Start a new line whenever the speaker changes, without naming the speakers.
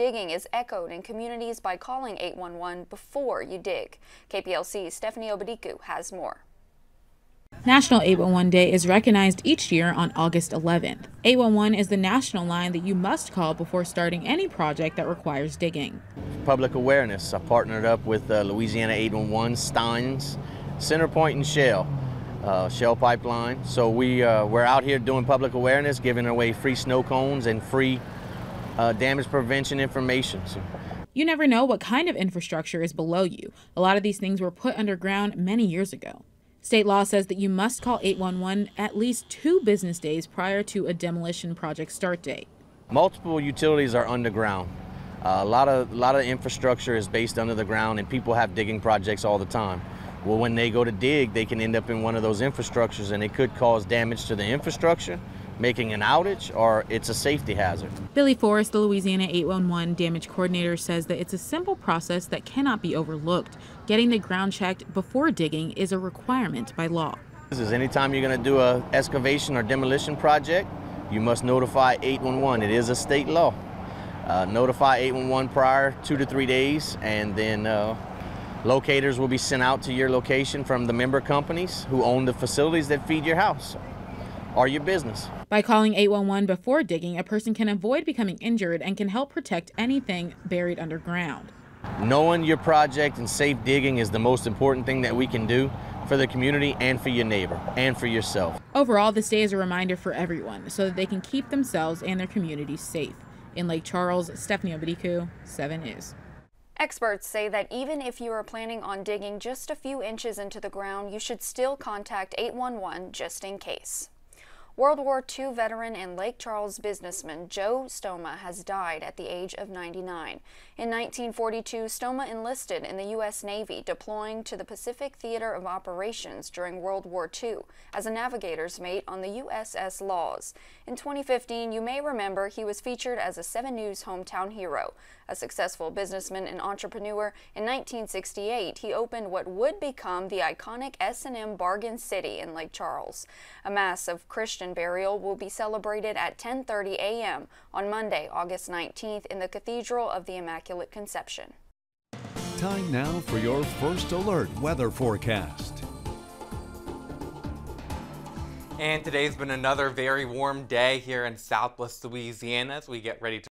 digging is echoed in communities by calling 811 before you dig. KPLC's Stephanie Obadiku has more.
National 811 Day is recognized each year on August 11th. 811 is the national line that you must call before starting any project that requires digging.
Public awareness. I partnered up with uh, Louisiana 811, Steins, Centerpoint, and Shell. Uh, Shell Pipeline. So we, uh, we're out here doing public awareness, giving away free snow cones and free uh, damage prevention information. So
you never know what kind of infrastructure is below you. A lot of these things were put underground many years ago. State law says that you must call 811 at least two business days prior to a demolition project start date.
Multiple utilities are underground. Uh, a lot of a lot of infrastructure is based under the ground, and people have digging projects all the time. Well, when they go to dig, they can end up in one of those infrastructures, and it could cause damage to the infrastructure making an outage or it's a safety hazard.
Billy Forrest, the Louisiana 811 damage coordinator, says that it's a simple process that cannot be overlooked. Getting the ground checked before digging is a requirement by law.
This is anytime you're going to do a excavation or demolition project, you must notify 811. It is a state law. Uh, notify 811 prior two to three days, and then uh, locators will be sent out to your location from the member companies who own the facilities that feed your house or your business.
By calling 811 before digging, a person can avoid becoming injured and can help protect anything buried underground.
Knowing your project and safe digging is the most important thing that we can do for the community and for your neighbor and for yourself.
Overall, this day is a reminder for everyone so that they can keep themselves and their communities safe. In Lake Charles, Stephanie Obadiku, 7 News.
Experts say that even if you are planning on digging just a few inches into the ground, you should still contact 811 just in case. World War II veteran and Lake Charles businessman Joe Stoma has died at the age of 99. In 1942, Stoma enlisted in the U.S. Navy, deploying to the Pacific Theater of Operations during World War II as a navigator's mate on the USS Laws. In 2015, you may remember he was featured as a 7 News hometown hero. A successful businessman and entrepreneur, in 1968, he opened what would become the iconic S&M Bargain City in Lake Charles. A mass of Christian burial will be celebrated at 10:30 a.m. on Monday, August 19th in the Cathedral of the Immaculate Conception.
Time now for your first alert weather forecast.
And today's been another very warm day here in southwest Louisiana as we get ready to